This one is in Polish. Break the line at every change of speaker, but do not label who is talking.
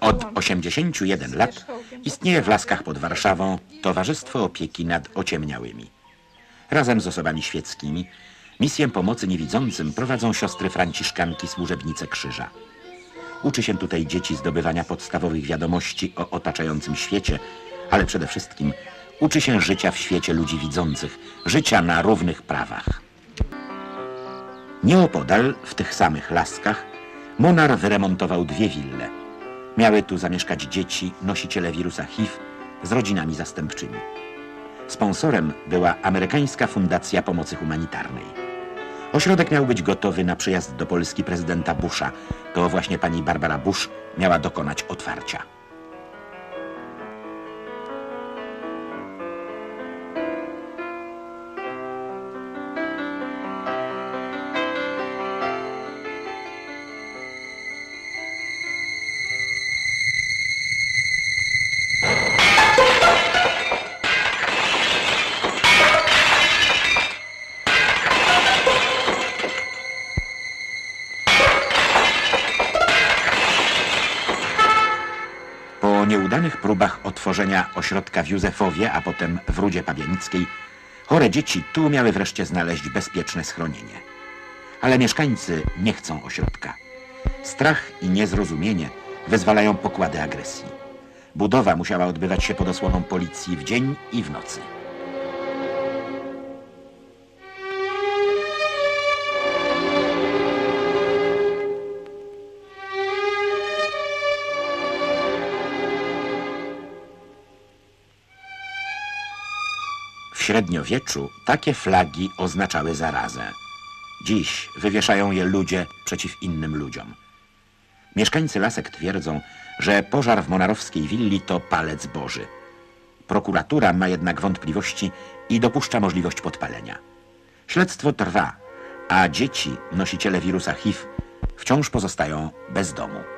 Od
połączyć
81
z
lat istnieje w Laskach pod Warszawą Towarzystwo Opieki nad Ociemniałymi. Razem z osobami świeckimi misję pomocy niewidzącym prowadzą siostry franciszkanki służebnice krzyża. Uczy się tutaj dzieci zdobywania podstawowych wiadomości o otaczającym świecie, ale przede wszystkim uczy się życia w świecie ludzi widzących, życia na równych prawach. Nieopodal, w tych samych laskach, Monar wyremontował dwie wille. Miały tu zamieszkać dzieci nosiciele wirusa HIV z rodzinami zastępczymi. Sponsorem była Amerykańska Fundacja Pomocy Humanitarnej. Ośrodek miał być gotowy na przyjazd do Polski prezydenta Busha. To właśnie pani Barbara Bush miała dokonać otwarcia. Po nieudanych próbach otworzenia ośrodka w Józefowie, a potem w Rudzie Pabianickiej, chore dzieci tu miały wreszcie znaleźć bezpieczne schronienie. Ale mieszkańcy nie chcą ośrodka. Strach i niezrozumienie wezwalają pokłady agresji. Budowa musiała odbywać się pod osłoną policji w dzień i w nocy. Średniowieczu takie flagi oznaczały zarazę. Dziś wywieszają je ludzie przeciw innym ludziom. Mieszkańcy Lasek twierdzą, że pożar w monarowskiej willi to palec boży. Prokuratura ma jednak wątpliwości i dopuszcza możliwość podpalenia. Śledztwo trwa, a dzieci, nosiciele wirusa HIV, wciąż pozostają bez domu.